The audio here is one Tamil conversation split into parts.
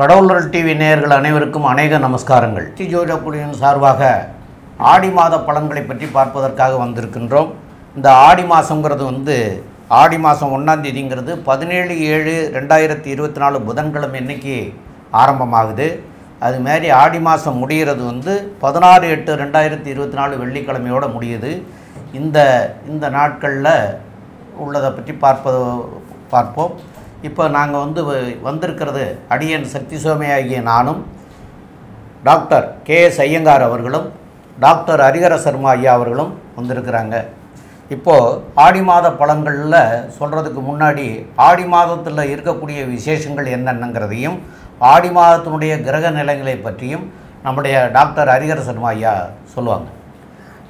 கடவுளர் டிவி நேயர்கள் அனைவருக்கும் அநேக நமஸ்காரங்கள். டி. ஜோதிட குழுவின் சார்பாக ஆடி மாத பலன்களை பற்றி பார்ப்பதற்காக வந்திருக்கின்றோம். இந்த ஆடி மாதங்கிறது வந்து ஆடி மாதம் ஒன்றாம் தேதிங்கிறது பதினேழு ஏழு ரெண்டாயிரத்தி இருபத்தி நாலு புதன்கிழமை இன்னைக்கு ஆரம்பமாகுது. அது ஆடி மாதம் முடிகிறது வந்து பதினாறு எட்டு ரெண்டாயிரத்தி இருபத்தி நாலு வெள்ளிக்கிழமையோடு முடியுது. இந்த இந்த நாட்களில் உள்ளதை பற்றி பார்ப்பது பார்ப்போம். இப்போ நாங்கள் வந்து வ- வந்திருக்கிறது அடியன் சக்தி சோமி ஆகிய நானும் டாக்டர் கே எஸ் ஐயங்கார் அவர்களும் டாக்டர் ஹரிகர சர்மா ஐயா அவர்களும் வந்திருக்கிறாங்க. இப்போது ஆடி மாத பழங்களில் சொல்கிறதுக்கு முன்னாடி ஆடி மாதத்தில் இருக்கக்கூடிய விசேஷங்கள் என்னென்னங்கிறதையும் ஆடி மாதத்தினுடைய கிரக நிலைகளை பற்றியும் நம்முடைய டாக்டர் ஹரிகர சர்மா ஐயா சொல்லுவாங்க.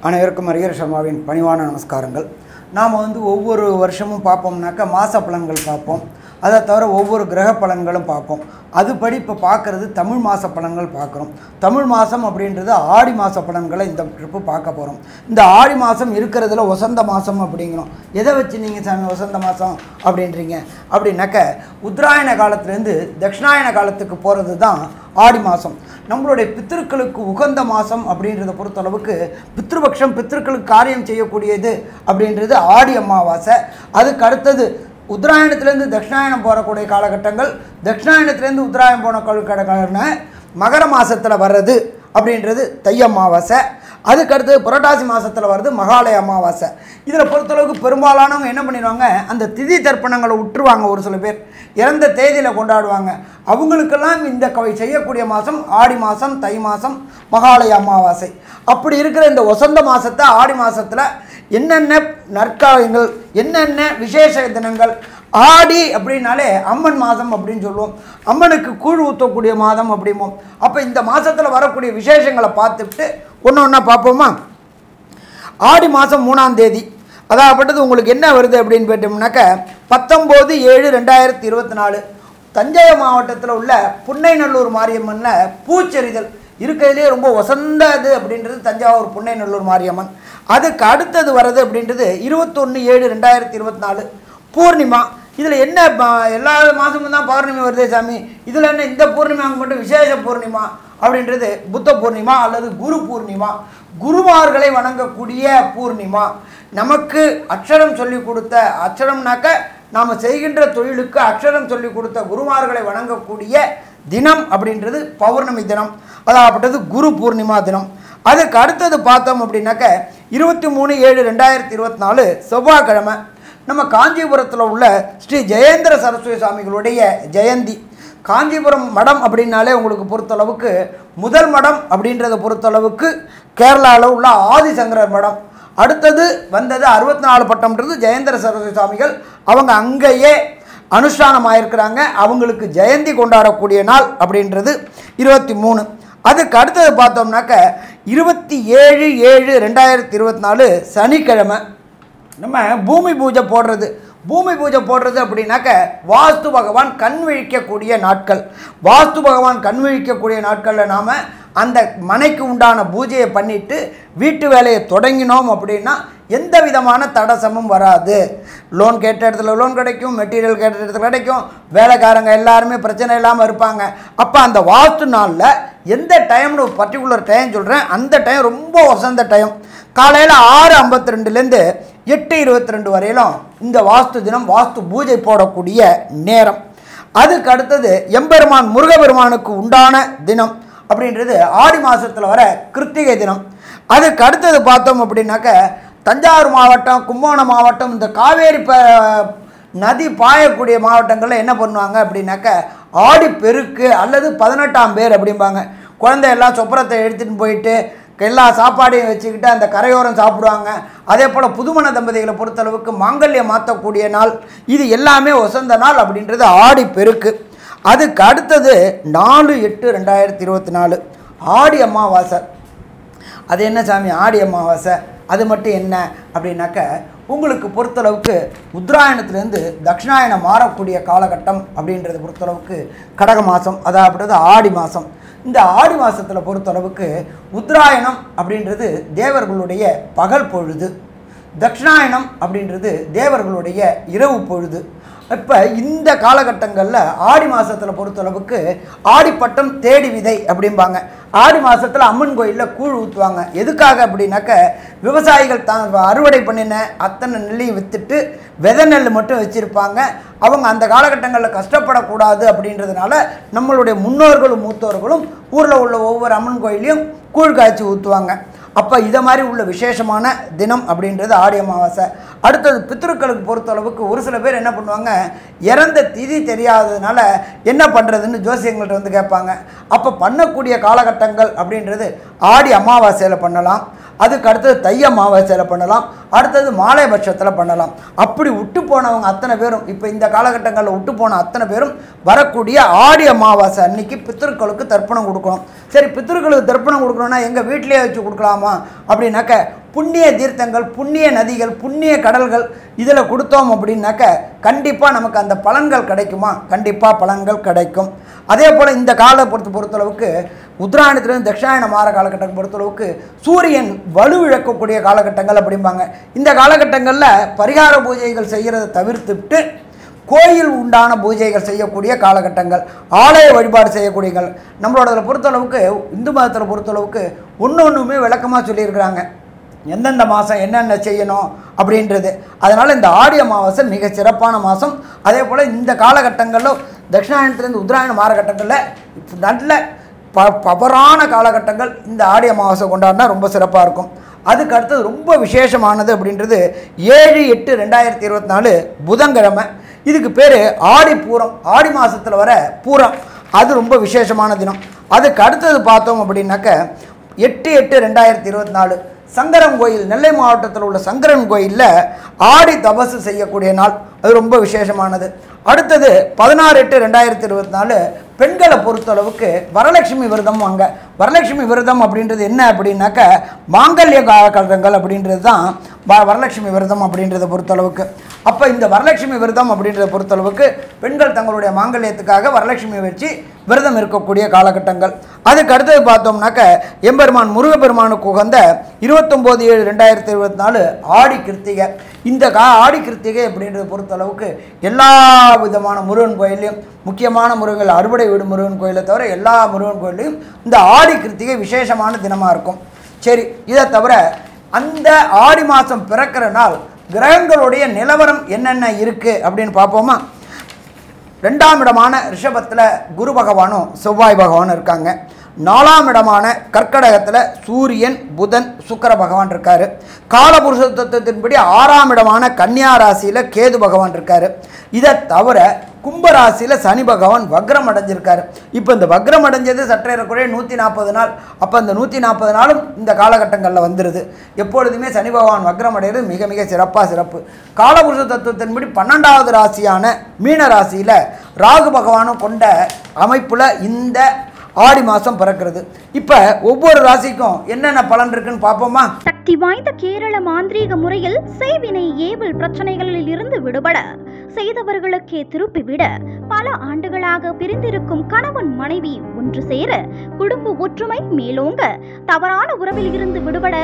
அனைவருக்கும் ஹரிகர சர்மாவின் பணிவான நமஸ்காரங்கள். நாம் வந்து ஒவ்வொரு வருஷமும் பார்ப்போம்னாக்கா மாத பலன்கள் பார்ப்போம். அதை தவிர ஒவ்வொரு கிரக பலன்களும் பார்ப்போம். அதுபடி இப்போ பார்க்குறது தமிழ் மாத பலன்கள் பார்க்குறோம். தமிழ் மாதம் அப்படின்றது ஆடி மாத பலன்களை இந்த ட்ரிப்பு பார்க்க போகிறோம் இந்த ஆடி மாதம் இருக்கிறதுல வசந்த மாதம் அப்படிங்கிறோம். எதை வச்சு நீங்கள் சாமி வசந்த மாதம் அப்படின்றீங்க? அப்படின்னாக்க உத்தராயண காலத்துலேருந்து தட்சிணாயன காலத்துக்கு போகிறது தான் ஆடி மாதம் நம்மளுடைய பித்திருக்களுக்கு உகந்த மாதம் அப்படின்றத பொறுத்தளவுக்கு பித்ருபக்ஷம் பித்திருக்களுக்கு காரியம் செய்யக்கூடியது அப்படின்றது ஆடி அமாவாசை. அதுக்கு அடுத்தது உத்தராயணத்துலேருந்து தட்சிணாயணம் போகக்கூடிய காலகட்டங்கள் தட்சிணாயணத்திலேருந்து உத்தராயணம் போன காலகட்டங்கள்னா மகர மாதத்தில் வர்றது அப்படின்றது தை அமாவாசை. அதுக்கு அடுத்து புரட்டாசி மாதத்தில் வருது மகாலய அமாவாசை. இதில் பொறுத்தளவுக்கு பெரும்பாலானவங்க என்ன பண்ணிடுவாங்க அந்த திதி தர்ப்பணங்களை விட்டுருவாங்க ஒரு சில பேர். இறந்த தேதியில் கொண்டாடுவாங்க. அவங்களுக்கெல்லாம் இந்த கவை செய்யக்கூடிய மாதம் ஆடி மாதம் தை மாதம் மகாலய அமாவாசை. அப்படி இருக்கிற இந்த வசந்த மாதத்தை ஆடி மாதத்தில் என்னென்ன நற்காலங்கள் என்னென்ன விசேஷ தினங்கள் ஆடி அப்படின்னாலே அம்மன் மாதம் அப்படின்னு சொல்லுவோம். அம்மனுக்கு கூழ் ஊற்றக்கூடிய மாதம் அப்படிம்போம். அப்போ இந்த மாதத்தில் வரக்கூடிய விசேஷங்களை பார்த்துட்டு ஒன்று ஒன்றா பார்ப்போமா? ஆடி மாதம் மூணாம் தேதி. அதாகப்பட்டது உங்களுக்கு என்ன வருது அப்படின்னு கேட்டோம்னாக்க பத்தொம்போது ஏழு ரெண்டாயிரத்தி இருபத்தி நாலு தஞ்சை மாவட்டத்தில் உள்ள புன்னைநல்லூர் மாரியம்மனில் பூச்செறிதல் இருக்கிறதுலே ரொம்ப வசந்த இது அப்படின்றது தஞ்சாவூர் புன்னைநல்லூர் மாரியம்மன். அதுக்கு அடுத்தது வர்றது அப்படின்றது இருபத்தொன்று ஏழு ரெண்டாயிரத்தி இருபத்தி நாலு பூர்ணிமா. இதில் என்ன எல்லா மாதமும் தான் பௌர்ணமி வருதே சாமி. இதில் என்ன இந்த பூர்ணிமாவுக்கு மட்டும் விசேஷ பூர்ணிமா அப்படின்றது புத்த பூர்ணிமா அல்லது குரு பூர்ணிமா. குருமார்களை வணங்கக்கூடிய பூர்ணிமா. நமக்கு அக்ஷரம் சொல்லி கொடுத்த அக்ஷரம்னாக்க நாம் செய்கின்ற தொழிலுக்கு அக்ஷரம் சொல்லி கொடுத்த குருமார்களை வணங்கக்கூடிய தினம் அப்படின்றது பௌர்ணமி தினம் அதாகப்பட்டது குரு பூர்ணிமா தினம். அதுக்கு அடுத்தது பார்த்தோம் அப்படின்னாக்க இருபத்தி மூணு ஏழு ரெண்டாயிரத்தி இருபத்தி நாலு செவ்வாய்க்கிழமை. நம்ம காஞ்சிபுரத்தில் உள்ள ஸ்ரீ ஜெயேந்திர சரஸ்வதி சுவாமிகளுடைய ஜெயந்தி. காஞ்சிபுரம் மடம் அப்படின்னாலே உங்களுக்கு பொறுத்தளவுக்கு முதல் மடம் அப்படின்றத பொறுத்தளவுக்கு கேரளாவில் உள்ள ஆதிசங்கரர் மடம். அடுத்தது வந்தது அறுபத்தி நாலு பட்டம்ன்றது ஜெயேந்திர சரஸ்வதி சுவாமிகள். அவங்க அங்கேயே அனுஷ்டானம் ஆயிருக்கிறாங்க அவங்களுக்கு ஜெயந்தி கொண்டாடக்கூடிய நாள் அப்படின்றது இருபத்தி மூணு. அதுக்கு அடுத்தது பார்த்தோம்னாக்க இருபத்தி ஏழு ஏழு ரெண்டாயிரத்தி இருபத்தி நாலு சனிக்கிழமை நம்ம பூமி பூஜை போடுறது. பூமி பூஜை போடுறது அப்படின்னாக்க வாஸ்து பகவான் கண் விழிக்கக்கூடிய நாட்கள். வாஸ்து பகவான் கண் விழிக்கக்கூடிய நாட்களில் நாம் அந்த மனைக்கு உண்டான பூஜையை பண்ணிவிட்டு வீட்டு வேலையை தொடங்கினோம் அப்படின்னா எந்த விதமான தடசமும் வராது. லோன் கேட்ட இடத்துல லோன் கிடைக்கும் மெட்டீரியல் கேட்ட இடத்துல கிடைக்கும். வேலைக்காரங்க எல்லாருமே பிரச்சனை இல்லாமல் இருப்பாங்க. அப்போ அந்த வாஸ்து நாளில் எந்த டைம்னு ஒரு பர்டிகுலர் டைம் சொல்கிறேன் அந்த டைம் ரொம்ப வசந்த டைம் காலையில் ஆறு ஐம்பத்தி ரெண்டுலேருந்து எட்டு இருபத்தி ரெண்டு வரையிலும் இந்த வாஸ்து தினம் வாஸ்து பூஜை போடக்கூடிய நேரம். அதுக்கு அடுத்தது எம்பெருமான் முருகபெருமானுக்கு உண்டான தினம் அப்படின்றது ஆடி மாதத்தில் வர கிருத்திகை தினம். அதுக்கு அடுத்தது பார்த்தோம் அப்படின்னாக்க தஞ்சாவூர் மாவட்டம் கும்போணம் மாவட்டம் இந்த காவேரி ப நதி பாயக்கூடிய மாவட்டங்களில் என்ன பண்ணுவாங்க அப்படின்னாக்க ஆடி பெருக்கு அல்லது பதினெட்டாம் பேர் அப்படிம்பாங்க. குழந்தையெல்லாம் சொப்பரத்தை எடுத்துகிட்டு போயிட்டு எல்லா சாப்பாடையும் வச்சுக்கிட்டு அந்த கரையோரம் சாப்பிடுவாங்க. அதே போல் புதுமண தம்பதிகளை பொறுத்தளவுக்கு மாங்கல்யம் மாற்றக்கூடிய நாள் இது எல்லாமே வசந்த நாள் அப்படின்றது ஆடி பெருக்கு. அதுக்கு அடுத்தது நாலு எட்டு ரெண்டாயிரத்தி இருபத்தி நாலு ஆடி அமாவாசை. அது என்ன சாமி? ஆடி அமாவாசை. அது மட்டும் என்ன அப்படின்னாக்க உங்களுக்கு பொறுத்தளவுக்கு உத்தராயணத்துலேருந்து தட்சிணாயணம் மாறக்கூடிய காலகட்டம் அப்படின்றத பொறுத்தளவுக்கு கடக மாதம் அதாவது ஆடி மாதம் இந்த ஆடி மாதத்தில் பொறுத்தளவுக்கு உத்தராயணம் அப்படின்றது தேவர்களுடைய பகல் பொழுது. தட்சிணாயணம் அப்படின்றது தேவர்களுடைய இரவு பொழுது. இப்போ இந்த காலகட்டங்களில் ஆடி மாதத்தில் பொறுத்தளவுக்கு ஆடிப்பட்டம் தேடி விதை அப்படிம்பாங்க. ஆடி மாதத்தில் அம்மன் கோயிலில் கூழ் ஊற்றுவாங்க எதுக்காக அப்படின்னாக்க விவசாயிகள் தான் அறுவடை பண்ணின அத்தனை நெல்லையும் விற்றுட்டு விதை நெல் மட்டும் வச்சுருப்பாங்க. அவங்க அந்த காலகட்டங்களில் கஷ்டப்படக்கூடாது அப்படின்றதுனால நம்மளுடைய முன்னோர்களும் மூத்தோர்களும் ஊரில் உள்ள ஒவ்வொரு அம்மன் கோயிலையும் கூழ் காய்ச்சி ஊற்றுவாங்க அப்போ இதை மாதிரி உள்ள விசேஷமான தினம் அப்படின்றது ஆடி அமாவாசை. அடுத்தது பித்ருக்களுக்கு பொறுத்தளவுக்கு ஒரு சில பேர் என்ன பண்ணுவாங்க இறந்த திதி தெரியாததுனால என்ன பண்ணுறதுன்னு ஜோசியங்கள்ட்ட வந்து கேட்பாங்க. அப்போ பண்ணக்கூடிய காலகட்டங்கள் அப்படின்றது ஆடி அமாவாசையில் பண்ணலாம் அதுக்கு அடுத்தது தை அமாவாசையில் பண்ணலாம் அடுத்தது மாலை பட்சத்தில் பண்ணலாம். அப்படி விட்டு போனவங்க அத்தனை பேரும் இப்போ இந்த காலகட்டங்களில் விட்டு போன அத்தனை பேரும் வரக்கூடிய ஆடி அமாவாசை அன்னைக்கு பித்திருக்களுக்கு தர்ப்பணம் கொடுக்கணும். சரி பித்திருக்களுக்கு தர்ப்பணம் கொடுக்கணும்னா எங்கள் வீட்டிலேயே வச்சு கொடுக்கலாமா? அப்படின்னாக்க புண்ணிய தீர்த்தங்கள் புண்ணிய நதிகள் புண்ணிய கடல்கள் இதில் கொடுத்தோம் அப்படின்னாக்க கண்டிப்பாக நமக்கு அந்த பலன்கள் கிடைக்குமா? கண்டிப்பாக பலன்கள் கிடைக்கும். அதே போல் இந்த கால பொறுத்த பொறுத்தளவுக்கு உத்தராயணத்துலேருந்து தட்சிணாயன மாற காலகட்டம் பொறுத்தளவுக்கு சூரியன் வலுவிழக்கக்கூடிய காலகட்டங்கள் அப்படிம்பாங்க. இந்த காலகட்டங்களில் பரிகார பூஜைகள் செய்கிறத தவிர்த்துட்டு கோயில் உண்டான பூஜைகள் செய்யக்கூடிய காலகட்டங்கள் ஆலய வழிபாடு செய்யக்கூடியங்கள். நம்மளோட பொறுத்தளவுக்கு இந்து மதத்தில் பொறுத்தளவுக்கு ஒன்று ஒன்றுமே விளக்கமாக சொல்லியிருக்கிறாங்க. எந்தெந்த மாதம் என்னென்ன செய்யணும் அப்படின்றது. அதனால் இந்த ஆடி அமாவாசை மிக சிறப்பான மாதம் அதே போல் இந்த காலகட்டங்களில் தட்சிணாயணத்துலேருந்து உத்தராயண மாறகட்டங்களில் நல்ல ப பவரான காலகட்டங்கள் இந்த ஆடி அமாவாசை கொண்டாடினா ரொம்ப சிறப்பாக இருக்கும். அதுக்கு அடுத்தது ரொம்ப விசேஷமானது அப்படின்றது ஏழு எட்டு ரெண்டாயிரத்தி இருபத்தி நாலு புதன்கிழமை. இதுக்கு பேர் ஆடி பூரம் ஆடி மாதத்தில் வர பூரம். அது ரொம்ப விசேஷமான தினம். அதுக்கு அடுத்தது பார்த்தோம் அப்படின்னாக்க எட்டு எட்டு ரெண்டாயிரத்தி இருபத்தி நாலு சங்கரன் கோயில் நெல்லை மாவட்டத்தில் உள்ள சங்கரன் கோயிலில் ஆடி தபசு செய்யக்கூடிய நாள். அது ரொம்ப விசேஷமானது. அடுத்தது பதினாறு எட்டு ரெண்டாயிரத்தி இருபத்தி நாலு பெண்களை பொறுத்தளவுக்கு வரலட்சுமி விரதம் வாங்க. வரலட்சுமி விரதம் அப்படின்றது என்ன அப்படின்னாக்க மாங்கல்ய காலகட்டங்கள் அப்படின்றது தான் வ- வரலட்சுமி விரதம் அப்படின்றத பொறுத்தளவுக்கு. அப்போ இந்த வரலட்சுமி விரதம் அப்படின்றத பொறுத்தளவுக்கு பெண்கள் தங்களுடைய மாங்கல்யத்துக்காக வரலட்சுமி வச்சு விரதம் இருக்கக்கூடிய காலகட்டங்கள். அதுக்கு அடுத்தது பார்த்தோம்னாக்க எம்பெருமான் முருகப்பெருமானுக்கு உகந்த இருபத்தொம்போது ஏழு ரெண்டாயிரத்தி இருபத்தி நாலு ஆடி கிருத்திகை. இந்த கா ஆடி கிருத்திகை அப்படின்றத பொறுத்தளவுக்கு எல்லா விதமான முருகன் கோயிலையும் முக்கியமான முருகன் அறுவடை வீடு முருகன் கோயிலை தவிர எல்லா முருகன் கோயிலையும் இந்த ஆடி கிருத்திகை விசேஷமான தினமாக இருக்கும். சரி இதை தவிர அந்த ஆடி மாதம் பிறக்கிற நாள் கிரகங்களுடைய நிலவரம் என்னென்ன இருக்குது அப்படின்னு பார்ப்போமா? ரெண்டாம் இடமான ரிஷபத்தில் குரு பகவானும் செவ்வாய் பகவானும் இருக்காங்க. நாலாம் இடமான கற்கடகத்தில் சூரியன் புதன் சுக்கர பகவான் இருக்கார். காலபுருஷ தத்துவத்தின்படி ஆறாம் இடமான கன்னியா ராசியில் கேது பகவான் இருக்கார். இதை தவிர கும்பராசியில் சனி பகவான் வக்ரம் அடைஞ்சிருக்காரு. இப்போ இந்த வக்ரம் அடைஞ்சது சற்றேறக்குறைய நூற்றி நாற்பது நாள். அப்போ இந்த நூற்றி நாற்பது நாளும் இந்த காலகட்டங்களில் வந்துடுது எப்பொழுதுமே சனி பகவான் வக்ரம் அடைகிறது மிக மிக சிறப்பாக சிறப்பு. காலபுருஷ தத்துவத்தின்படி பன்னெண்டாவது ராசியான மீன ராசியில் ராகு பகவானும் கொண்ட அமைப்பில் இந்த ஆடி மாதம் பிறக்கிறது. இப்போ ஒவ்வொரு ராசிக்கும் என்னென்ன பலன் இருக்குன்னு பார்ப்போமா? சக்தி வாய்ந்த கேரள மாந்திரீக முறையில் செய்வினை ஏவல் பிரச்சனைகளில் இருந்து விடுபட செய்தவர்களுக்கே திருப்பிவிட பல ஆண்டுகளாக பிரிந்திருக்கும் கணவன் மனைவி ஒன்று சேர குடும்ப ஒற்றுமை மேலோங்க தவறான உறவில் இருந்து விடுபட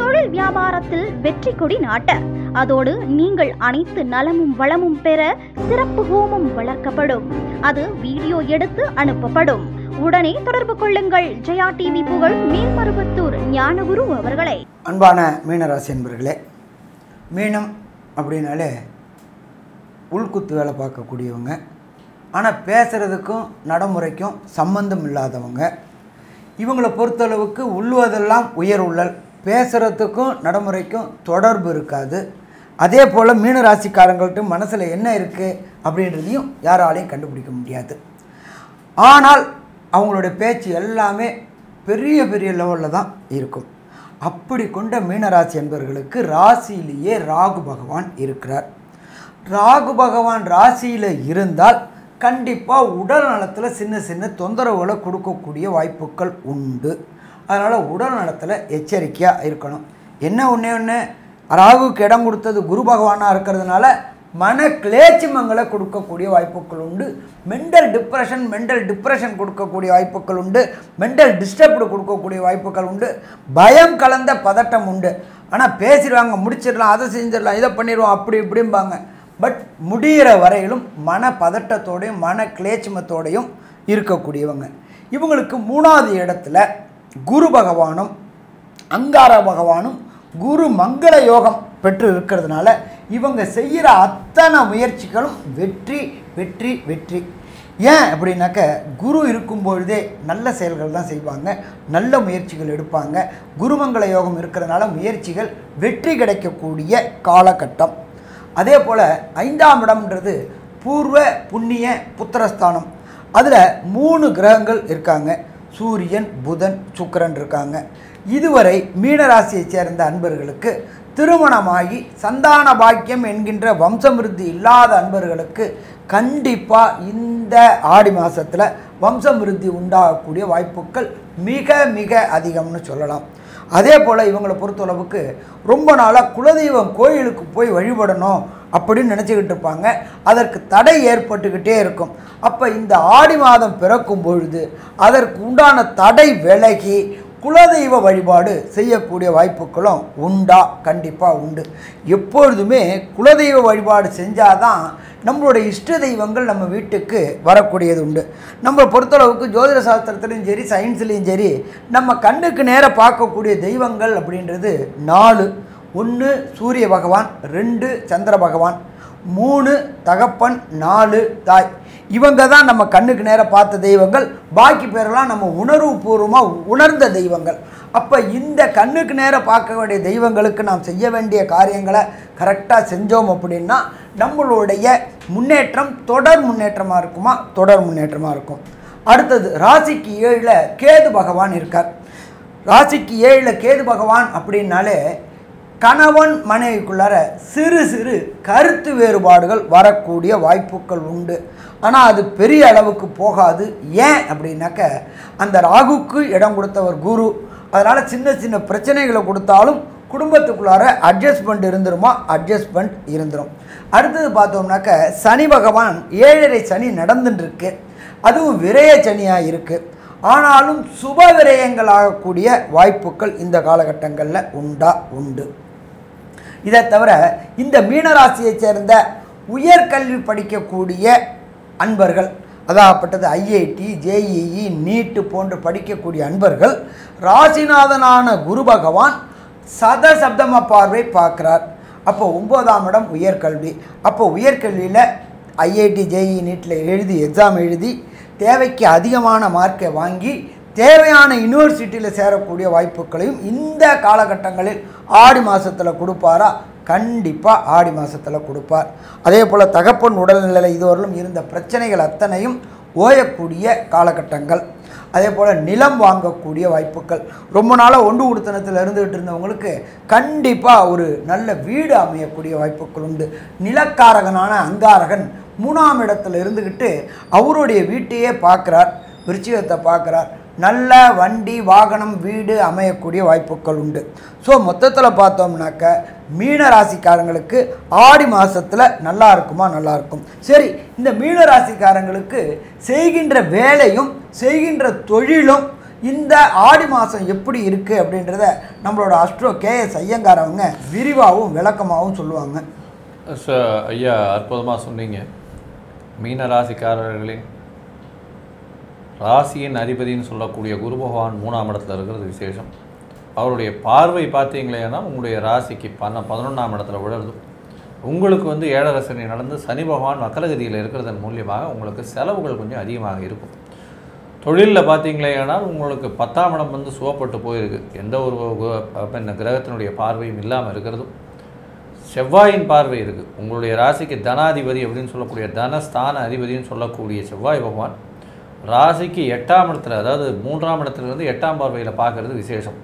தொழில் வியாபாரத்தில் வெற்றி கொடி நாட்ட அதோடு நீங்கள் அனைத்து நலமும் வளமும் பெற சிறப்பு ஹோமம் வளர்க்கப்படும். அது வீடியோ எடுத்து அனுப்பப்படும். உடனே தொடர்பு கொள்ளுங்கள். ஜெயா டிவி புகழ் மேல்மருவத்தூர் ஞானகுரு அவர்களை. அன்பான மீனராசி என்பர்களே மீனம் அப்படின்னாலே உள்குத்து வேலை பார்க்கக்கூடியவங்க ஆனால் பேசுகிறதுக்கும் நடைமுறைக்கும் சம்பந்தம் இல்லாதவங்க. இவங்களை பொறுத்தளவுக்கு உள்ளுவதெல்லாம் உயர் உள்ளல். பேசுகிறதுக்கும் நடைமுறைக்கும் தொடர்பு இருக்காது. அதே போல் மீனராசிக்காரங்கள்ட்ட மனசில் என்ன இருக்குது அப்படின்றதையும் யாராலையும் கண்டுபிடிக்க முடியாது. ஆனால் அவங்களுடைய பேச்சு எல்லாமே பெரிய பெரிய லெவலில் தான் இருக்கும். அப்படி கொண்ட மீனராசி என்பவர்களுக்கு ராசியிலேயே ராகு பகவான் இருக்கிறார். ராகு பகவான் ராசியில் இருந்தால் கண்டிப்பாக உடல் நலத்தில் சின்ன சின்ன தொந்தரவுகளை கொடுக்கக்கூடிய வாய்ப்புகள் உண்டு. அதனால் உடல் நலத்தில் எச்சரிக்கையாக இருக்கணும். என்ன ஒன்றே ஒன்று ராகுக்கு இடம் கொடுத்தது குரு பகவானாக இருக்கிறதுனால மன கிளேச்சிமங்களை கொடுக்கக்கூடிய வாய்ப்புகள் உண்டு. மென்டல் டிப்ரெஷன் மென்டல் டிப்ரெஷன் கொடுக்கக்கூடிய வாய்ப்புகள் உண்டு. மென்டல் டிஸ்டர்ப்டு கொடுக்கக்கூடிய வாய்ப்புகள் உண்டு. பயம் கலந்த பதட்டம் உண்டு. ஆனால் பேசிடுவாங்க முடிச்சிடலாம் அதை செஞ்சிடலாம் இதை பண்ணிடுவோம் அப்படி இப்படிம்பாங்க. பட் முடிகிற வரையிலும் மன பதட்டத்தோடையும் மன கிளேச்சிமத்தோடையும் இருக்கக்கூடியவங்க. இவங்களுக்கு மூணாவது இடத்துல குரு பகவானும் அங்கார பகவானும் குரு மங்கள யோகம் பெற்று இருக்கிறதுனால இவங்க செய்கிற அத்தனை முயற்சிகளும் வெற்றி வெற்றி வெற்றி. ஏன் அப்படின்னாக்க குரு இருக்கும் பொழுதே நல்ல செயல்கள் தான் செய்வாங்க நல்ல முயற்சிகள் எடுப்பாங்க. குருமங்கள யோகம் இருக்கிறதுனால முயற்சிகள் வெற்றி கிடைக்கக்கூடிய காலகட்டம். அதே போல் ஐந்தாம் இடம்ன்றது பூர்வ புண்ணிய புத்திரஸ்தானம். அதில் மூணு கிரகங்கள் இருக்காங்க. சூரியன் புதன் சுக்கிரன் இருக்காங்க. இதுவரை மீனராசியைச் சேர்ந்த அன்பர்களுக்கு திருமணமாகி சந்தான பாக்கியம் என்கின்ற வம்சமிருத்தி இல்லாத அன்பர்களுக்கு கண்டிப்பாக இந்த ஆடி மாதத்தில் வம்சமிருத்தி உண்டாகக்கூடிய வாய்ப்புகள் மிக மிக அதிகம்னு சொல்லலாம். அதே போல் இவங்களை பொறுத்தளவுக்கு ரொம்ப நாளாக குலதெய்வம் கோயிலுக்கு போய் வழிபடணும் அப்படின்னு நினச்சிக்கிட்டு இருப்பாங்க. அதற்கு தடை ஏற்பட்டுக்கிட்டே இருக்கும். அப்போ இந்த ஆடி மாதம் பிறக்கும் பொழுது அதற்கு உண்டான தடை விலகி குலதெய்வ வழிபாடு செய்யக்கூடிய வாய்ப்புகளும் உண்டா? கண்டிப்பாக உண்டு. எப்பொழுதுமே குலதெய்வ வழிபாடு செஞ்சாதான் நம்மளுடைய இஷ்ட தெய்வங்கள் நம்ம வீட்டுக்கு வரக்கூடியது உண்டு. நம்ம பொறுத்தளவுக்கு ஜோதிட சாஸ்திரத்துலையும் சரி சயின்ஸ்லேயும் சரி நம்ம கண்ணுக்கு நேர பார்க்கக்கூடிய தெய்வங்கள் அப்படின்றது நாலு. ஒன்று சூரிய பகவான் ரெண்டு சந்திர பகவான் மூணு தகப்பன் நாலு தாய். இவங்க தான் நம்ம கண்ணுக்கு நேராக பார்த்த தெய்வங்கள் பாக்கி பேரெல்லாம் நம்ம உணர்வு பூர்வமாக உணர்ந்த தெய்வங்கள். அப்போ இந்த கண்ணுக்கு நேராக பார்க்க வேண்டிய தெய்வங்களுக்கு நாம் செய்ய வேண்டிய காரியங்களை கரெக்டாக செஞ்சோம் அப்படின்னா நம்மளுடைய முன்னேற்றம் தொடர் முன்னேற்றமாக இருக்குமா? தொடர் முன்னேற்றமாக இருக்கும். அடுத்தது ராசிக்கு ஏழில் கேது பகவான் இருக்கார். ராசிக்கு ஏழில் கேது பகவான் அப்படின்னாலே கணவன் மனைவிக்குள்ளார சிறு சிறு கருத்து வேறுபாடுகள் வரக்கூடிய வாய்ப்புகள் உண்டு. ஆனால் அது பெரிய அளவுக்கு போகாது. ஏன் அப்படின்னாக்க அந்த ராகுக்கு இடம் கொடுத்தவர் குரு. அதனால் சின்ன சின்ன பிரச்சனைகளை கொடுத்தாலும் குடும்பத்துக்குள்ளார அட்ஜஸ்ட்மெண்ட் இருந்துருமா? அட்ஜஸ்ட்மெண்ட் இருந்துடும் அடுத்தது பார்த்தோம்னாக்க சனி பகவான் ஏழரை சனி நடந்துட்டுருக்கு அதுவும் விரய சனியாக இருக்குது ஆனாலும் சுப விரயங்கள் ஆகக்கூடிய வாய்ப்புகள் இந்த காலகட்டங்களில் உண்டா? உண்டு. இதை தவிர இந்த மீனராசியைச் சேர்ந்த உயர்கல்வி படிக்கக்கூடிய அன்பர்கள் அதாகப்பட்டது ஐஐடி ஜேஇஇ நீட்டு போன்று படிக்கக்கூடிய அன்பர்கள் ராசிநாதனான குரு பகவான் சதசப்தம பார்வை பார்க்குறார். அப்போ ஒம்போதாம் இடம் உயர்கல்வி. அப்போ உயர்கல்வியில் ஐஐடி ஜேஇ நீட்டில் எழுதி எக்ஸாம் எழுதி தேவைக்கு அதிகமான மார்க்கை வாங்கி தேவையான யூனிவர்சிட்டியில் சேரக்கூடிய வாய்ப்புகளையும் இந்த காலகட்டங்களில் ஆடி மாதத்தில் கொடுப்பாரா? கண்டிப்பாக ஆடி மாதத்தில் கொடுப்பார். அதே போல் தகப்பன் உடல்நிலையில் இதுவரையிலும் இருந்த பிரச்சனைகள் அத்தனையும் ஓயக்கூடிய காலகட்டங்கள். அதே போல் நிலம் வாங்கக்கூடிய வாய்ப்புகள். ரொம்ப நாளாக ஒன்று உடுத்தனத்தில் இருந்துகிட்டு இருந்தவங்களுக்கு கண்டிப்பாக ஒரு நல்ல வீடு அமையக்கூடிய வாய்ப்புகள் உண்டு. நிலக்காரகனான அங்காரகன் மூணாம் இடத்துல இருந்துக்கிட்டு அவருடைய வீட்டையே பார்க்குறார் விருச்சிகத்தை பார்க்குறார். நல்ல வண்டி வாகனம் வீடு அமையக்கூடிய வாய்ப்புகள் உண்டு. ஸோ மொத்தத்தில் பார்த்தோம்னாக்க மீன ராசிக்காரங்களுக்கு ஆடி மாதத்தில் நல்லா இருக்குமா நல்லா இருக்கும். சரி இந்த மீன ராசிக்காரங்களுக்கு செய்கின்ற வேலையும் செய்கின்ற தொழிலும் இந்த ஆடி மாதம் எப்படி இருக்குது அப்படின்றத நம்மளோட அஸ்ட்ரோ கே எஸ் ஐயங்கார் அவங்க விரிவாகவும் விளக்கமாகவும் சொல்லுவாங்க. ஐயா அற்புதமாக சொன்னீங்க. மீன ராசிக்காரர்களின் ராசியின் அதிபதின்னு சொல்லக்கூடிய குரு பகவான் மூணாம் இடத்துல இருக்கிறது விசேஷம். அவருடைய பார்வை பார்த்தீங்களேன்னா உங்களுடைய ராசிக்கு பன்ன பதினொன்றாம் இடத்துல விழுறது. உங்களுக்கு வந்து ஏழரை சனி நடந்து சனி பகவான் மக்களகதியில் இருக்கிறதன் மூலியமாக உங்களுக்கு செலவுகள் கொஞ்சம் அதிகமாக இருக்கும். தொழிலில் பார்த்தீங்களேனால் உங்களுக்கு பத்தாம் இடம் வந்து சுவப்பட்டு போயிருக்கு. எந்த ஒரு இந்த கிரகத்தினுடைய பார்வையும் இல்லாமல் இருக்கிறதும். செவ்வாயின் பார்வை இருக்குது உங்களுடைய ராசிக்கு தனாதிபதி அப்படின்னு சொல்லக்கூடிய தனஸ்தான அதிபதின்னு சொல்லக்கூடிய செவ்வாய் பகவான் ராசிக்கு எட்டாம் இடத்துல அதாவது மூன்றாம் இடத்துல இருந்து எட்டாம் பார்வையில் பார்க்கறது விசேஷம்.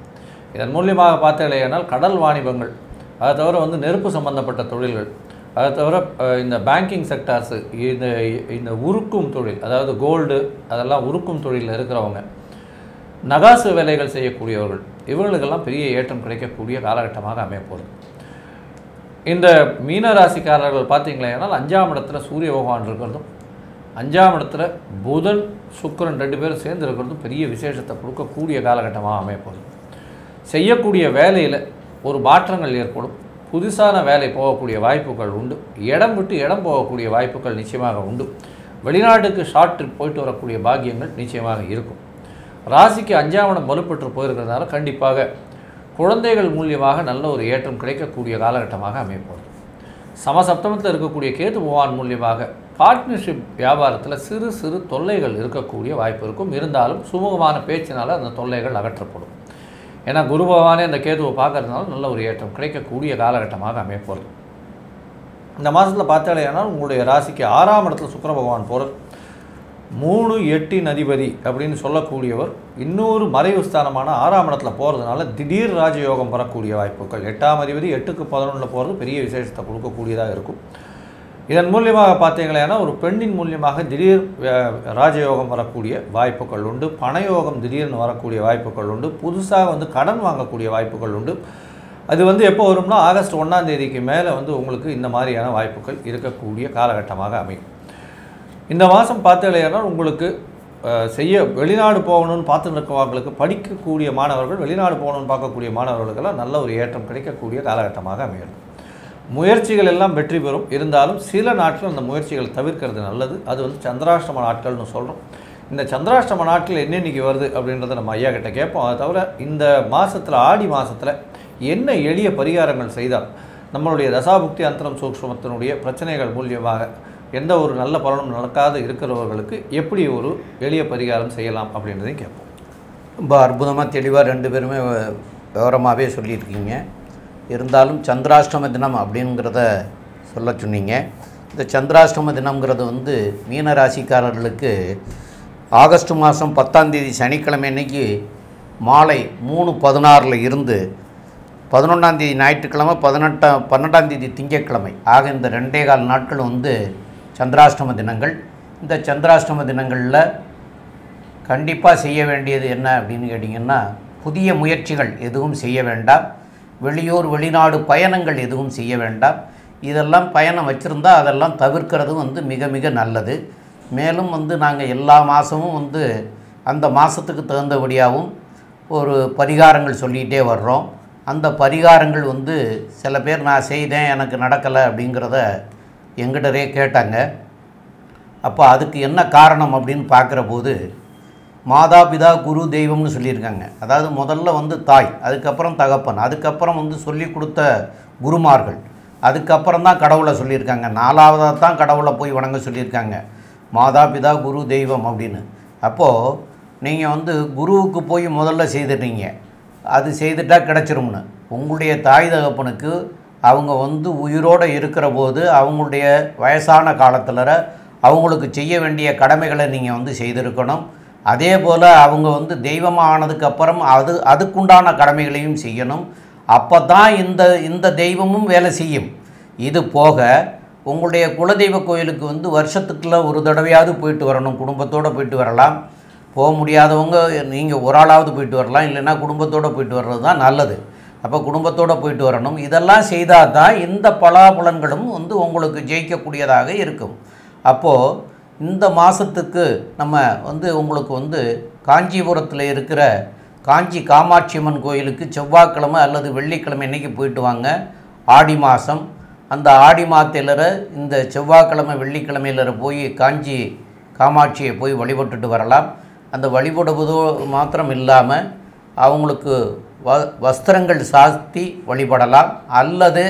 இதன் மூலியமாக பார்த்தீங்களேனால் கடல் வாணிபங்கள் அதை தவிர வந்து நெருப்பு சம்பந்தப்பட்ட தொழில்கள் அதை தவிர இந்த பேங்கிங் செக்டார்ஸு இந்த இந்த உருக்கும் தொழில் அதாவது கோல்டு அதெல்லாம் உருக்கும் தொழிலில் இருக்கிறவங்க நகாசு வேலைகள் செய்யக்கூடியவர்கள் இவர்களுக்கெல்லாம் பெரிய ஏற்றம் கிடைக்கக்கூடிய காலகட்டமாக அமையப்போகுது. இந்த மீன ராசிக்காரர்கள் பார்த்தீங்களேனால் அஞ்சாம் இடத்துல சூரிய பகவான் இருக்கிறதும் அஞ்சாம் இடத்துல புதன் சுக்கிரன் ரெண்டு பேரும் சேர்ந்து இருக்கிறது பெரிய விசேஷத்தை கொடுக்கக்கூடிய காலகட்டமாக அமையப்போகுது செய்யக்கூடிய வேலையில் ஒரு மாற்றங்கள் ஏற்படும். புதுசான வேலை போகக்கூடிய வாய்ப்புகள் உண்டு. இடம் விட்டு இடம் போகக்கூடிய வாய்ப்புகள் நிச்சயமாக உண்டு. வெளிநாட்டுக்கு ஷார்ட் ட்ரிப் போயிட்டு வரக்கூடிய பாக்கியங்கள் நிச்சயமாக இருக்கும். ராசிக்கு அஞ்சாம் இடம் வலுப்பெற்று போயிருக்கிறதுனால கண்டிப்பாக குழந்தைகள் மூலியமாக நல்ல ஒரு ஏற்றம் கிடைக்கக்கூடிய காலகட்டமாக அமையப்போகுது சமசப்தமத்தில் இருக்கக்கூடிய கேது பகவான் மூலியமாக பார்ட்னர்ஷிப் வியாபாரத்தில் சிறு சிறு தொல்லைகள் இருக்கக்கூடிய வாய்ப்பு இருக்கும். இருந்தாலும் சுமூகமான பேச்சினால் அந்த தொல்லைகள் அகற்றப்படும். ஏன்னா குரு பகவானே அந்த கேதுவை பார்க்கறதுனால நல்ல ஒரு ஏற்றம் கிடைக்கக்கூடிய காலகட்டமாக அமையப்போகுது இந்த மாதத்தில் பார்த்தாலேயானால் உங்களுடைய ராசிக்கு ஆறாம் இடத்துல சுக்கர பகவான் போகிறது மூணு எட்டின் அதிபதி அப்படின்னு சொல்லக்கூடியவர் இன்னொரு மறைவு ஸ்தானமான ஆறாம் இடத்துல போகிறதுனால திடீர் ராஜயோகம் வரக்கூடிய வாய்ப்புகள். எட்டாம் அதிபதி எட்டுக்கு பதினொன்றில் போகிறது பெரிய விசேஷத்தை கொடுக்கக்கூடியதாக இருக்கும். இதன் மூலியமாக பார்த்தீங்களேன்னா ஒரு பெண்ணின் மூலியமாக திடீர் ராஜயோகம் வரக்கூடிய வாய்ப்புகள் உண்டு பணயோகம் திடீர்னு வரக்கூடிய வாய்ப்புகள் உண்டு புதுசாக வந்து கடன் வாங்கக்கூடிய வாய்ப்புகள் உண்டு. அது வந்து எப்போ வரும்னா ஆகஸ்ட் ஒன்றாம் தேதிக்கு மேலே வந்து உங்களுக்கு இந்த மாதிரியான வாய்ப்புகள் இருக்கக்கூடிய காலகட்டமாக அமையும். இந்த மாதம் பார்த்தீங்கன்னா உங்களுக்கு செய்ய வெளிநாடு போகணும்னு பார்த்துட்டு இருக்கவங்களுக்கு படிக்கக்கூடிய மாணவர்கள் வெளிநாடு போகணும்னு பார்க்கக்கூடிய மாணவர்களுக்கெல்லாம் நல்ல ஒரு ஏற்றம் கிடைக்கக்கூடிய காலகட்டமாக அமையும். முயற்சிகள் எல்லாம் வெற்றி பெறும். இருந்தாலும் சில நாட்கள் அந்த முயற்சிகள் தவிர்க்கிறது நல்லது. அது வந்து சந்திராஷ்டம நாட்கள்னு சொல்கிறோம் இந்த சந்திராஷ்டம நாட்கள் என்னென்னைக்கு வருது அப்படின்றத நம்ம ஐயா கிட்ட கேட்போம். அதை தவிர இந்த மாதத்தில் ஆடி மாதத்தில் என்ன எளிய பரிகாரங்கள் செய்தால் நம்மளுடைய தசாபுக்தி அந்தரம் சூக்ஷ்மத்தினுடைய பிரச்சனைகள் மூலியமாக எந்த ஒரு நல்ல பலனும் நடக்காது இருக்கிறவர்களுக்கு எப்படி ஒரு எளிய பரிகாரம் செய்யலாம் அப்படின்றதையும் கேட்போம். ரொம்ப அற்புதமாக தெளிவாக ரெண்டு பேருமே விவரமாகவே சொல்லியிருக்கீங்க. இருந்தாலும் சந்திராஷ்டம தினம் அப்படிங்கிறத சொல்ல சொன்னீங்க. இந்த சந்திராஷ்டம தினம்ங்கிறது வந்து மீன ராசிக்காரர்களுக்கு ஆகஸ்ட் மாதம் பத்தாந்தேதி சனிக்கிழமை அன்னைக்கு மாலை மூணு பதினாறில் இருந்து பதினொன்றாந்தேதி ஞாயிற்றுக்கிழமை பதினெட்டாம் பன்னெண்டாந்தேதி திங்கட்கிழமை ஆக இந்த ரெண்டே கால் நாட்கள் வந்து சந்திராஷ்டம தினங்கள். இந்த சந்திராஷ்டம தினங்களில் கண்டிப்பாக செய்ய வேண்டியது என்ன அப்படின்னு கேட்டிங்கன்னா புதிய முயற்சிகள் எதுவும் செய்ய வேண்டாம். வெளியூர் வெளிநாடு பயணங்கள் எதுவும் செய்ய வேண்டாம். இதெல்லாம் பயணம் வச்சுருந்தா அதெல்லாம் தவிர்க்கிறது வந்து மிக மிக நல்லது. மேலும் வந்து நாங்கள் எல்லா மாதமும் வந்து அந்த மாதத்துக்கு தகுந்தபடியாகவும் ஒரு பரிகாரங்கள் சொல்லிகிட்டே வர்றோம். அந்த பரிகாரங்கள் வந்து சில பேர் நான் செய்தேன் எனக்கு நடக்கலை அப்படிங்கிறத எங்கிட்டரே கேட்டாங்க. அப்போ அதுக்கு என்ன காரணம் அப்படின்னு பார்க்குற போது மாதா பிதா குரு தெய்வம்னு சொல்லியிருக்காங்க. அதாவது முதல்ல வந்து தாய் அதுக்கப்புறம் தகப்பன் அதுக்கப்புறம் வந்து சொல்லி கொடுத்த குருமார்கள் அதுக்கப்புறம் தான் கடவுளை சொல்லியிருக்காங்க. நாலாவதாக தான் கடவுளை போய் வணங்க சொல்லியிருக்காங்க. மாதா பிதா குரு தெய்வம் அப்படின்னு. அப்போது நீங்கள் வந்து குருவுக்கு போய் முதல்ல செய்துடுறீங்க. அது செய்துட்டா கிடச்சிரும்னு. உங்களுடைய தாய் தகப்பனுக்கு அவங்க வந்து உயிரோடு இருக்கிற போது அவங்களுடைய வயசான காலத்தில் அவங்களுக்கு செய்ய வேண்டிய கடமைகளை நீங்கள் வந்து செய்திருக்கணும். அதே போல் அவங்க வந்து தெய்வமாக ஆனதுக்கப்புறம் அது அதுக்குண்டான கடமைகளையும் செய்யணும். அப்போ தான் இந்த இந்த தெய்வமும் வேலை செய்யும். இது போக உங்களுடைய குலதெய்வ கோயிலுக்கு வந்து வருஷத்துக்குள்ள ஒரு தடவையாவது போயிட்டு வரணும். குடும்பத்தோடு போயிட்டு வரலாம். போக முடியாதவங்க நீங்கள் ஒரு ஆளாவது போயிட்டு வரலாம். இல்லைன்னா குடும்பத்தோடு போயிட்டு வர்றது தான் நல்லது. அப்போ குடும்பத்தோடு போயிட்டு வரணும். இதெல்லாம் செய்தால் தான் இந்த பலாபலன்களும் வந்து உங்களுக்கு ஜெயிக்கக்கூடியதாக இருக்கும். அப்போது இந்த மாதத்துக்கு நம்ம வந்து உங்களுக்கு வந்து காஞ்சிபுரத்தில் இருக்கிற காஞ்சி காமாட்சி அம்மன் கோயிலுக்கு செவ்வாய்க்கிழமை அல்லது வெள்ளிக்கிழமை இன்றைக்கி போயிட்டு வாங்க? ஆடி மாதம் அந்த ஆடி மாதத்திலர இந்த செவ்வாய்க்கிழமை வெள்ளிக்கிழமையிலர போய் காஞ்சி காமாட்சியை போய் வழிபட்டுட்டு வரலாம். அந்த வழிபடுவதோ மாத்திரம் இல்லாமல் அவங்களுக்கு வ வஸ்திரங்கள் சாத்தி வழிபடலாம். அல்லது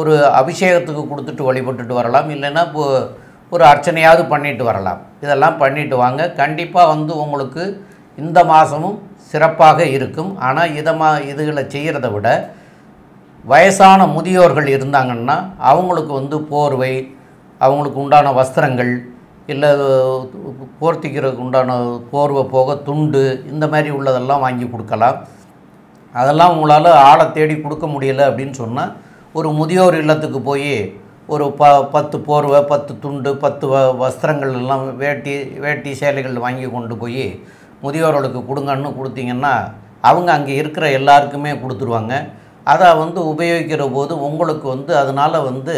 ஒரு அபிஷேகத்துக்கு கொடுத்துட்டு வழிபட்டுட்டு வரலாம். இல்லைன்னா இப்போ ஒரு அர்ச்சனையாவது பண்ணிட்டு வரலாம். இதெல்லாம் பண்ணிட்டு வாங்க. கண்டிப்பாக வந்து உங்களுக்கு இந்த மாதமும் சிறப்பாக இருக்கும். ஆனால் இதை மா இதுகளை செய்கிறத விட வயசான முதியோர்கள் இருந்தாங்கன்னா அவங்களுக்கு வந்து போர்வை அவங்களுக்கு உண்டான வஸ்திரங்கள் இல்லை போர்த்திக்கிறதுக்கு உண்டான போர்வை போக துண்டு இந்த மாதிரி உள்ளதெல்லாம் வாங்கி கொடுக்கலாம். அதெல்லாம் உங்களால் ஆளை தேடி கொடுக்க முடியல அப்படின்னு சொன்னால் ஒரு முதியோர் இல்லத்துக்கு போய் ஒரு ப பத்து போர்வை பத்து துண்டு பத்து வ வஸ்திரங்கள் எல்லாம் வேட்டி வேட்டி சேலைகள் வாங்கி கொண்டு போய் முதியோர்களுக்கு கொடுங்கன்னு கொடுத்தீங்கன்னா அவங்க அங்கே இருக்கிற எல்லாருக்குமே கொடுத்துருவாங்க. அதை வந்து உபயோகிக்கிற போது உங்களுக்கு வந்து அதனால் வந்து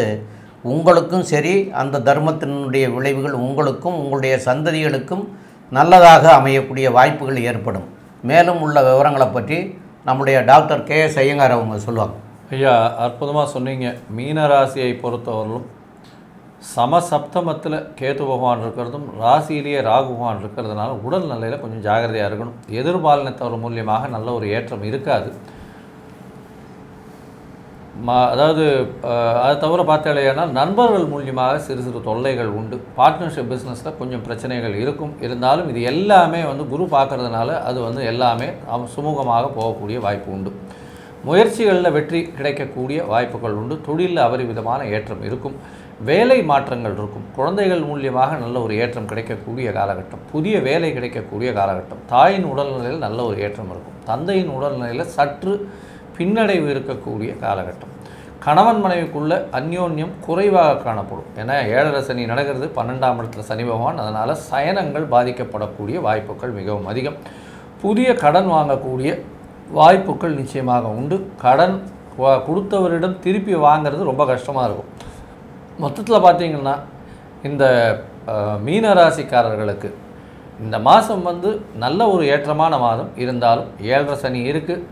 உங்களுக்கும் சரி அந்த தர்மத்தினுடைய விளைவுகள் உங்களுக்கும் உங்களுடைய சந்ததிகளுக்கும் நல்லதாக அமையக்கூடிய வாய்ப்புகள் ஏற்படும். மேலும் உள்ள விவரங்களை பற்றி நம்முடைய டாக்டர் கே எஸ் ஐயங்கார் அவங்க சொல்லுவாங்க. ஐயா அற்புதமாக சொன்னீங்க. மீன ராசியை பொறுத்தவரையிலும் சமசப்தமத்தில் கேது பகவான் இருக்கிறதும் ராசியிலேயே ராகு பகவான் இருக்கிறதுனால உடல் நிலையில் கொஞ்சம் ஜாகிரதையாக இருக்கணும். எதிர்பாலினத்தவர் மூலியமாக நல்ல ஒரு ஏற்றம் இருக்காது. மா அதாவது அதை தவிர பார்த்தாலேனா நண்பர்கள் மூலியமாக சிறு சிறு தொல்லைகள் உண்டு. பார்ட்னர்ஷிப் பிஸ்னஸில் கொஞ்சம் பிரச்சனைகள் இருக்கும். இருந்தாலும் இது எல்லாமே வந்து குரு பார்க்கறதுனால அது வந்து எல்லாமே சுமூகமாக போகக்கூடிய வாய்ப்பு உண்டு. முயற்சிகளில் வெற்றி கிடைக்கக்கூடிய வாய்ப்புகள் உண்டு. தொழிலில் அபரிவிதமான ஏற்றம் இருக்கும். வேலை மாற்றங்கள் இருக்கும். குழந்தைகள் மூலியமாக நல்ல ஒரு ஏற்றம் கிடைக்கக்கூடிய காலகட்டம். புதிய வேலை கிடைக்கக்கூடிய காலகட்டம். தாயின் உடல்நிலையில் நல்ல ஒரு ஏற்றம் இருக்கும். தந்தையின் உடல்நிலையில் சற்று பின்னடைவு இருக்கக்கூடிய காலகட்டம். கணவன் மனைவிக்குள்ள அந்யோன்யம் குறைவாக காணப்படும். ஏன்னா ஏழரை சனி நடக்கிறது பன்னெண்டாம் இடத்துல சனி பகவான். அதனால் சயனங்கள் பாதிக்கப்படக்கூடிய வாய்ப்புகள் மிகவும் அதிகம். புதிய கடன் வாங்கக்கூடிய வாய்ப்புகள் நிச்சயமாக உண்டு. கடன் கொடுத்தவரிடம் திருப்பி வாங்குறது ரொம்ப கஷ்டமாக இருக்கும். மொத்தத்தில் பார்த்தீங்கன்னா இந்த மீன ராசிக்காரர்களுக்கு இந்த மாதம் வந்து நல்ல ஒரு ஏற்றமான மாதம். இருந்தாலும் ஏழரை சனி இருக்குது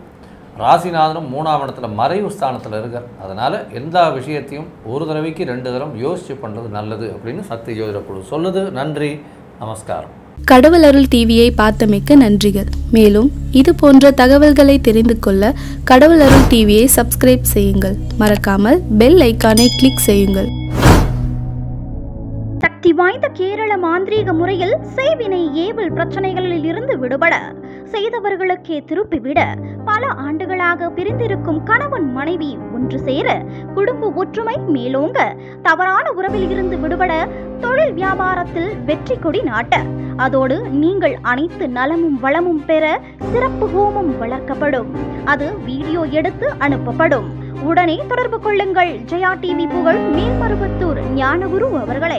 ராசிநாதனும் மூணாம் இடத்துல மறைவு ஸ்தானத்தில் இருக்கார். அதனால் எல்லா விஷயத்தையும் ஒரு தடவைக்கு ரெண்டு தடவை யோசித்து பண்ணுறது நல்லது அப்படின்னு சக்தி ஜோதிட குழு சொல்லுது. நன்றி. நமஸ்காரம். கடவுள் அருள் டிவியை பார்த்தமைக்கு நன்றிகள். மேலும் இது போன்ற தகவல்களை தெரிந்து கொள்ள கடவுள் அருள் டிவியை சப்ஸ்கிரைப் செய்யுங்கள். மறக்காமல் பெல் ஐக்கானை கிளிக் செய்யுங்கள். சக்தி வாய்ந்த கேரள மாந்திரீக முறையில் செய்வினை ஏவல் பிரச்சனைகளில் இருந்து விடுபட செய்தவர்களுக்கே திருப்பிவிட பல ஆண்டுகளாக பிரிந்திருக்கும் கணவன் மனைவி ஒன்று சேர குடும்ப ஒற்றுமை மேலோங்க. தவறான உறவில் இருந்து விடுபட தொழில் வியாபாரத்தில் வெற்றி கொடி நாட்ட. அதோடு நீங்கள் அனைத்து நலமும் வளமும் பெற சிறப்பு ஹோமம் வளர்க்கப்படும். அது வீடியோ எடுத்து அனுப்பப்படும். உடனே தொடர்பு கொள்ளுங்கள். ஜெயா டிவி புகழ் மேல்மருவத்தூர் ஞானகுரு அவர்களை.